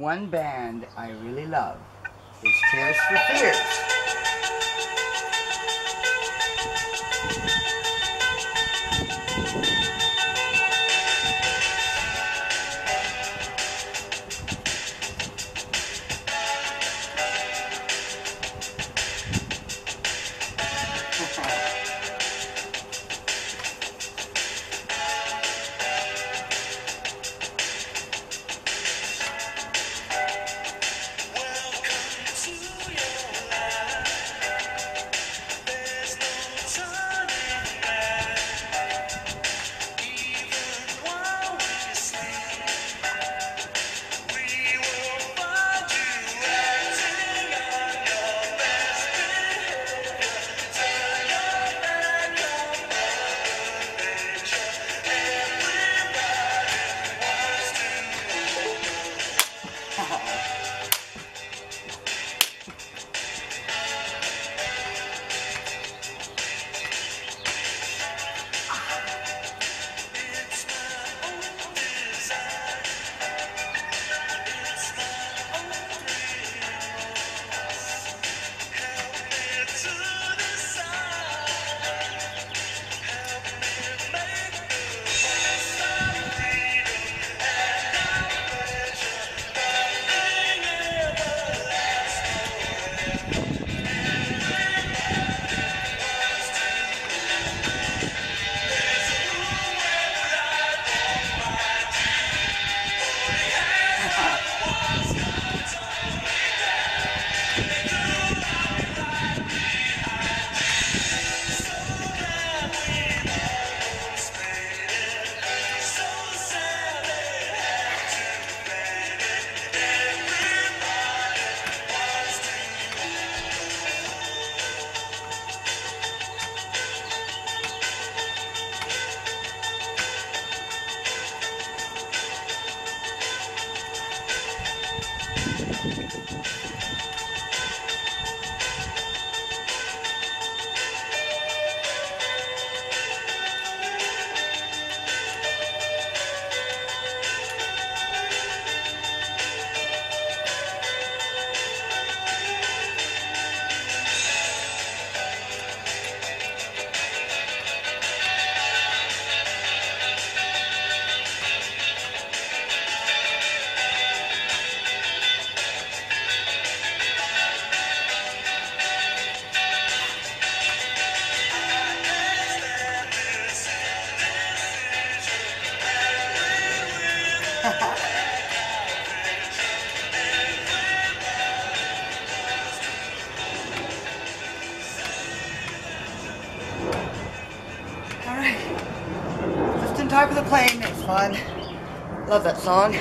One band I really love is Tears for Fears. For the plane. It's fun. Love that song.